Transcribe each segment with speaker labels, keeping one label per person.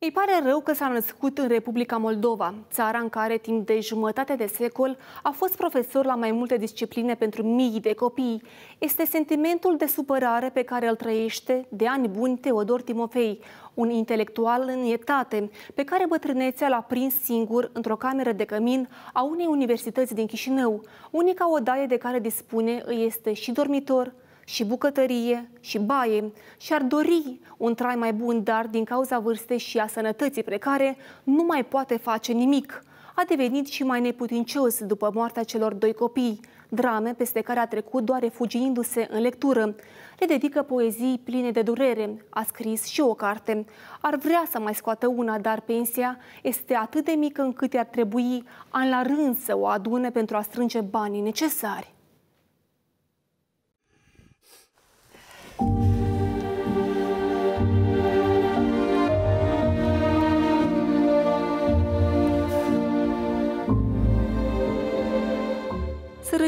Speaker 1: Îi pare rău că s-a născut în Republica Moldova, țara în care timp de jumătate de secol a fost profesor la mai multe discipline pentru mii de copii. Este sentimentul de supărare pe care îl trăiește de ani buni Teodor Timofei, un intelectual în etate, pe care bătrânețea l-a prins singur într-o cameră de cămin a unei universități din Chișinău. Unica odaie de care dispune îi este și dormitor, și bucătărie și baie și ar dori un trai mai bun, dar din cauza vârstei și a sănătății precare nu mai poate face nimic. A devenit și mai neputincios după moartea celor doi copii, drame peste care a trecut doar refugiindu-se în lectură. Le dedică poezii pline de durere, a scris și o carte. Ar vrea să mai scoată una, dar pensia este atât de mică încât ar trebui an la rând să o adune pentru a strânge banii necesari.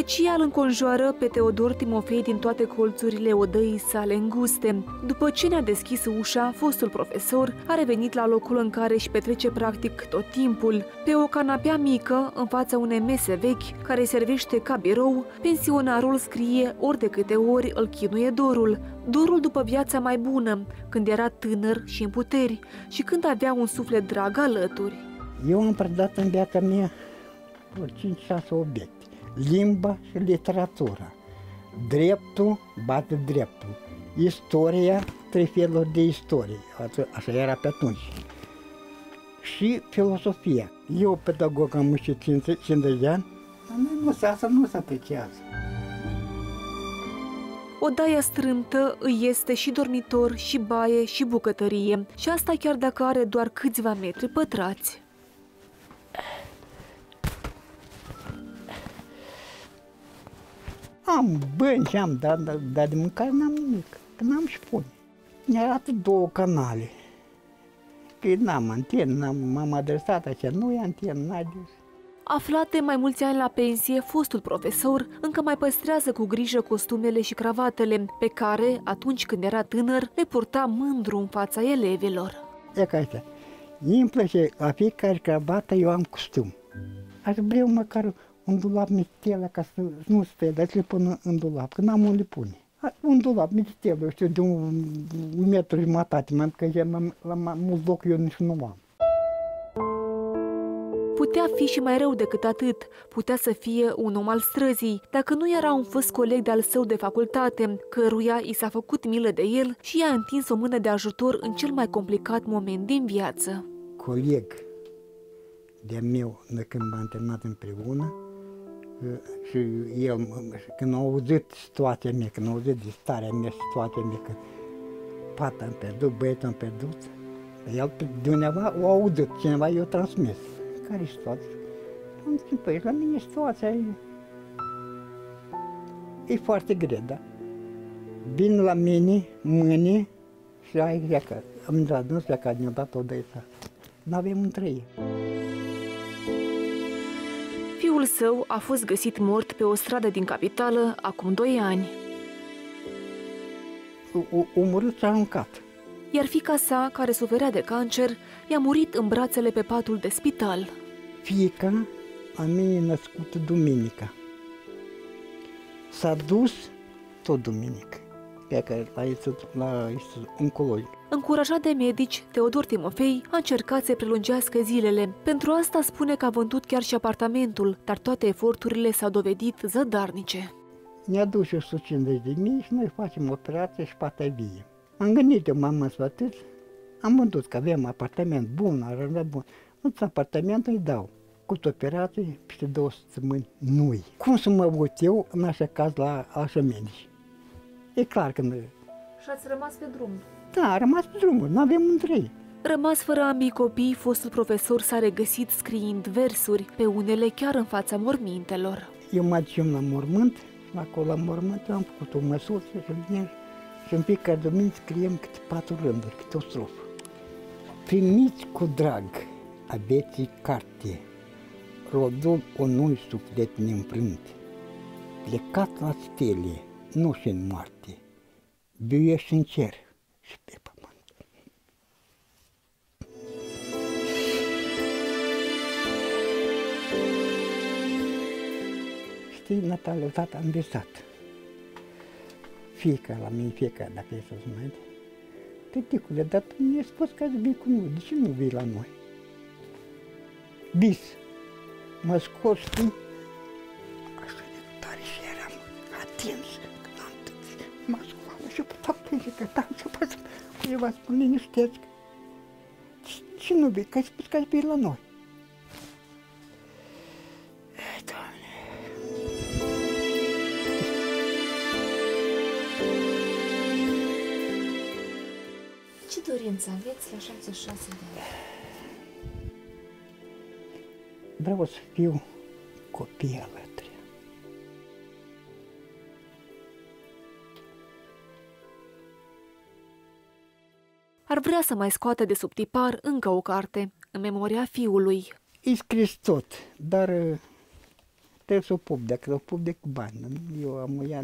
Speaker 1: Sărăcia îl înconjoară pe Teodor Timofei din toate colțurile odăii sale înguste. După ce ne-a deschis ușa, fostul profesor a revenit la locul în care își petrece practic tot timpul. Pe o canapea mică, în fața unei mese vechi, care servește ca birou, pensionarul scrie ori de câte ori îl chinuie dorul. Dorul după viața mai bună, când era tânăr și în puteri și când avea un suflet drag alături.
Speaker 2: Eu am predat în viața mea 5-6 obiecte limba și literatura. Dreptul bate dreptul. Istoria, trei feluri de istorie. Așa era pe atunci. Și filosofia. Eu, pedagog, am muncit 50 de ani, nu se, asta nu se apreciază.
Speaker 1: Odaia strâmtă îi este și dormitor, și baie, și bucătărie. Și asta chiar dacă are doar câțiva metri pătrați.
Speaker 2: Am bani și am, dar, dar, dar de mâncare n-am nimic, că n-am și pune. Ne arată două canale. Că n-am antenă, n-am, m-am adresat așa, nu e antenă, n-ai
Speaker 1: Aflat de mai mulți ani la pensie, fostul profesor încă mai păstrează cu grijă costumele și cravatele, pe care, atunci când era tânăr, le purta mândru în fața elevilor.
Speaker 2: E ca asta. Îmi place, la fiecare cravată eu am costum. Aș vrea măcar un dulap mititele ca să nu stea, dar le pun în dulap, că n-am unde pune. Un dulap mititele, eu știu, de un, un metru jumătate, mai că la, la mult loc eu nici nu am.
Speaker 1: Putea fi și mai rău decât atât. Putea să fie un om al străzii, dacă nu era un fost coleg de-al său de facultate, căruia i s-a făcut milă de el și i-a întins o mână de ajutor în cel mai complicat moment din viață.
Speaker 2: Coleg de-a meu, de când m-am terminat împreună, și el, când a auzit situația mea, când a auzit de starea mea, situația mea, că fata am pierdut, băietul am pierdut, el de undeva o auzit, cineva i-a transmis. Care e situația? Am zis, păi, la mine situația e, e foarte grea, da? Vin la mine mâine și ai plecat. Am intrat, nu plecat, ne-a dat o dăiță. N-avem un trei.
Speaker 1: Fiul său a fost găsit mort pe o stradă din capitală acum doi ani.
Speaker 2: O, murit și aruncat.
Speaker 1: Iar fica sa, care suferea de cancer, i-a murit în brațele pe patul de spital.
Speaker 2: Fica a mea e născută duminica. S-a dus tot duminică pe care la, la oncologic.
Speaker 1: Încurajat de medici, Teodor Timofei a încercat să prelungească zilele. Pentru asta spune că a vândut chiar și apartamentul, dar toate eforturile s-au dovedit zădarnice.
Speaker 2: Ne-a dus 150 de mii și noi facem operație și pata vie. Am gândit, eu m-am însfătit, am vândut că avem apartament bun, aranjat bun. Nu apartamentul îi dau. Cu operație, peste două săptămâni, nu-i. Cum să mă văd eu în așa caz la așa medici? E clar că...
Speaker 1: Și ați rămas pe drum?
Speaker 2: Da, a rămas pe drum, nu avem un trei.
Speaker 1: Rămas fără ambii copii, fostul profesor s-a regăsit scriind versuri, pe unele chiar în fața mormintelor.
Speaker 2: Eu mă ducem la mormânt, acolo la mormânt am făcut o măsură și vine și în fiecare duminică scriem câte patru rânduri, câte o strofă. Primiți cu drag, aveți carte, rodul unui suflet neîmprânt, plecat la stele, nu sunt moarte. Biuiești în cer și pe pământ. Știi, Natalia, tata am visat. fiecare, la mine, fica, dacă e să-ți mai Tăticule, dar tu mi-ai spus că ați vii cu noi, de ce nu vii la noi? Bis, mă scoți tu, așa de tare și eram atins scoală și puteam plânge, că tam și păi cuiva spune, linișteți. Ce nu vii? Că ai spus că azi vii la noi. Ei, Doamne.
Speaker 3: Ce dorință aveți la 76 de ani?
Speaker 2: Vreau să fiu copii
Speaker 1: Ar vrea să mai scoată de sub tipar încă o carte, în memoria fiului.
Speaker 2: E scris tot, dar uh, trebuie să o pup, dacă o pup de cu bani. Eu am ea,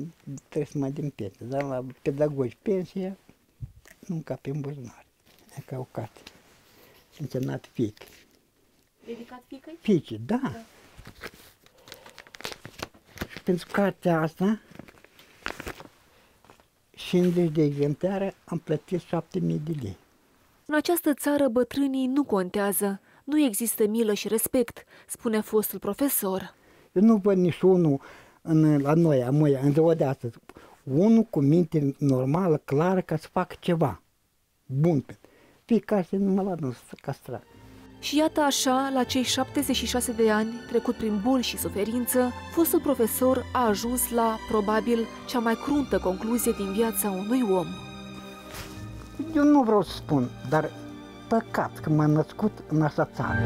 Speaker 2: trebuie să mai din pensie, dar la pedagogi pensia nu încape în buzunar. E ca o carte. Însemnat fiic.
Speaker 1: Dedicat fiicăi?
Speaker 2: Fiice, da. da. Și pentru cartea asta, 50 de exemplare, am plătit 7000 de lei.
Speaker 1: În această țară bătrânii nu contează. Nu există milă și respect, spune fostul profesor.
Speaker 2: Eu nu văd nici unul în, la noi, a măia, în ziua de astăzi, unul cu minte normală, clară, ca să facă ceva bun. Fiecare se numai la nu să castra.
Speaker 1: Și iată așa, la cei 76 de ani, trecut prin boli și suferință, fostul profesor a ajuns la, probabil, cea mai cruntă concluzie din viața unui om.
Speaker 2: Eu nu vreau să spun, dar păcat că m-am născut în așa țară.